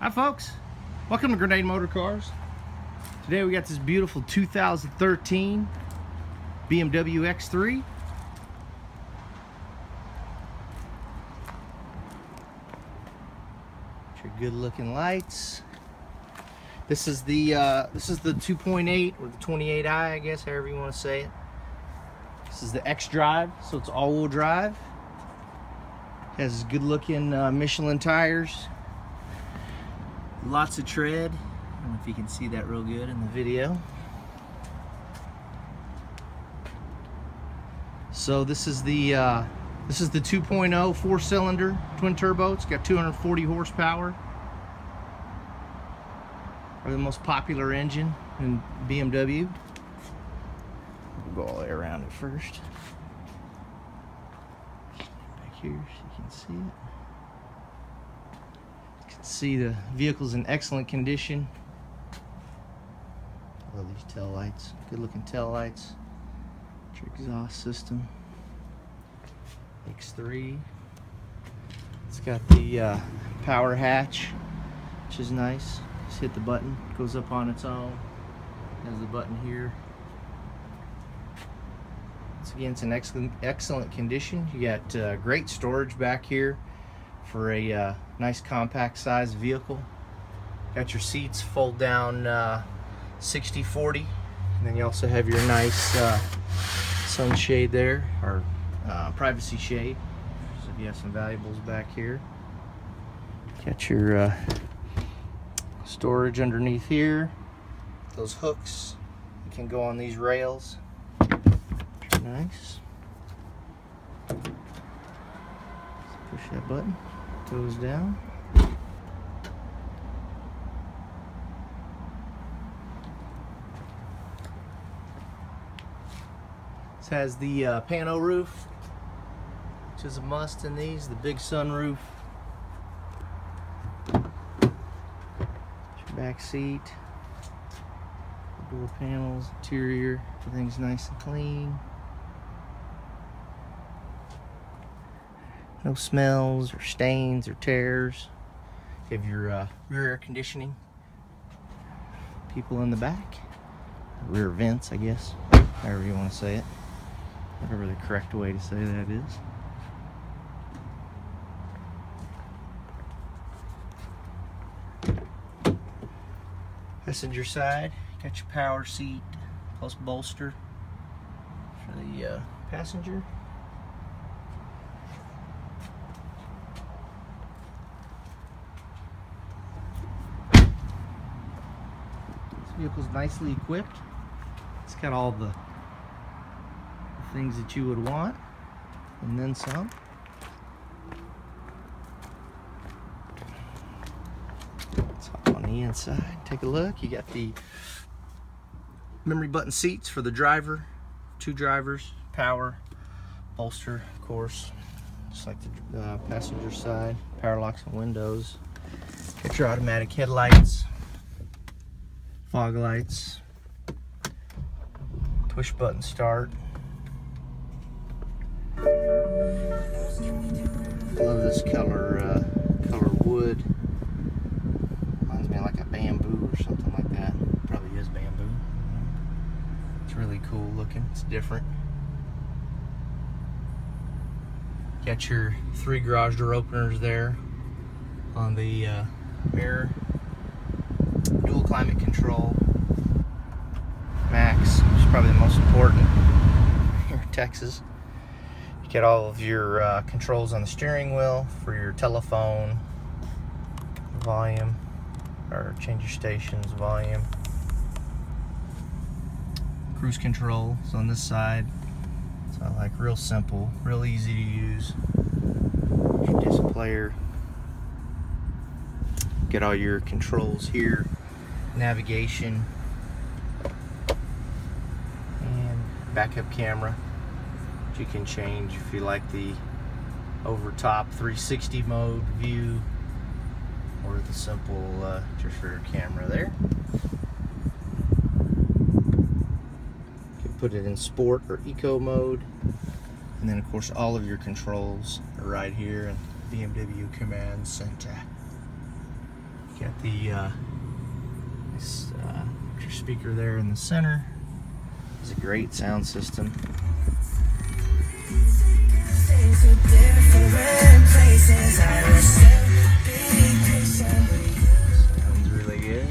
Hi folks, welcome to Granade Motor Cars. Today we got this beautiful 2013 BMW X3. Your good looking lights. This is the uh, this is the 2.8 or the 28i, I guess, however you want to say it. This is the X Drive, so it's all-wheel drive. Has good looking uh, Michelin tires. Lots of tread. I don't know if you can see that real good in the video. So this is the uh, this is the 2.0 four-cylinder twin turbo. It's got 240 horsepower. Probably the most popular engine in BMW. We'll go all the way around it first. Back here so you can see it. See the vehicle's in excellent condition. I love these tail lights. Good looking tail lights. Your exhaust system. X3. It's got the uh, power hatch, which is nice. Just hit the button, goes up on its own. Has the button here. Once again, it's in excellent, excellent condition. You got uh, great storage back here for a uh, nice compact size vehicle. Got your seats fold down uh, 60-40. And then you also have your nice uh, sunshade there, or uh, privacy shade. So you have some valuables back here. Got your uh, storage underneath here. Those hooks you can go on these rails. Nice. Push that button, goes down. This has the uh, pano roof, which is a must in these, the big sunroof. Back seat, door panels, interior, everything's nice and clean. No smells or stains or tears. Have your uh, rear air conditioning. People in the back. Rear vents, I guess. However you want to say it. Whatever the correct way to say that is. Passenger side, got your power seat plus bolster for the uh, passenger. Vehicle's nicely equipped. It's got all the things that you would want and then some. Let's hop on the inside, take a look. You got the memory button seats for the driver, two drivers, power, bolster, of course, just like the uh, passenger side, power locks and windows. Get your automatic headlights, fog lights, push button start. I love this color, uh, color wood. Reminds me like a bamboo or something like that. Probably is bamboo. It's really cool looking. It's different. Got your three garage door openers there on the uh, mirror. Climate control. Max, is probably the most important here in Texas. You get all of your uh, controls on the steering wheel for your telephone, volume, or change your stations, volume. Cruise control is on this side. So like real simple, real easy to use. Your disc player. Get all your controls here. Navigation. And backup camera you can change if you like the over top 360 mode view or the simple uh, just rear camera there. You can put it in sport or eco mode and then of course all of your controls are right here in BMW Command Center. Got the uh, nice uh, speaker there in the center. It's a great sound system. Sounds really good.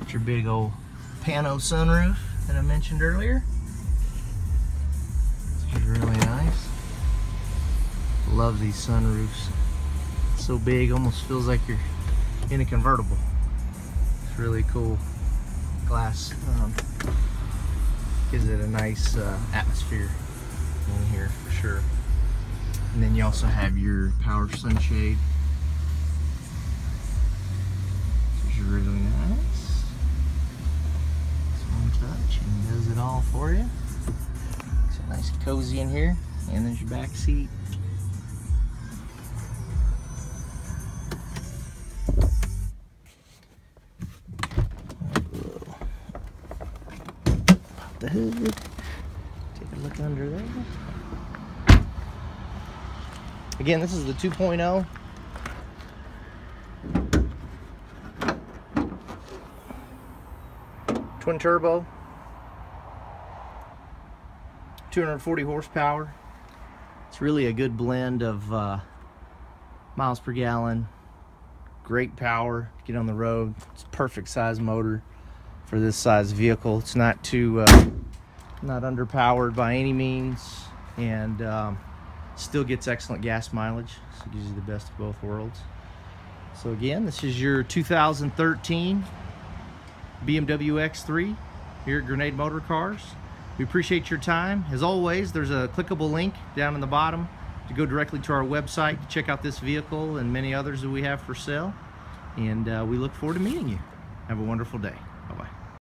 Got your big old pano sunroof that I mentioned earlier. This is really nice. Love these sunroofs. So big, almost feels like you're in a convertible. Really cool. Glass um, gives it a nice uh, atmosphere in here for sure. And then you also have your power sunshade. Which is really nice. It's one touch and does it all for you. It's nice cozy in here. And there's your back seat. Hood. Take a look under there. Again, this is the oh. 2.0. Twin turbo. 240 horsepower. It's really a good blend of uh, miles per gallon, great power get on the road. It's perfect size motor for this size vehicle. It's not too uh, not underpowered by any means, and um, still gets excellent gas mileage. So it gives you the best of both worlds. So again, this is your 2013 BMW X3 here at Granade Motor Cars. We appreciate your time. As always, there's a clickable link down in the bottom to go directly to our website to check out this vehicle and many others that we have for sale. And uh, we look forward to meeting you. Have a wonderful day.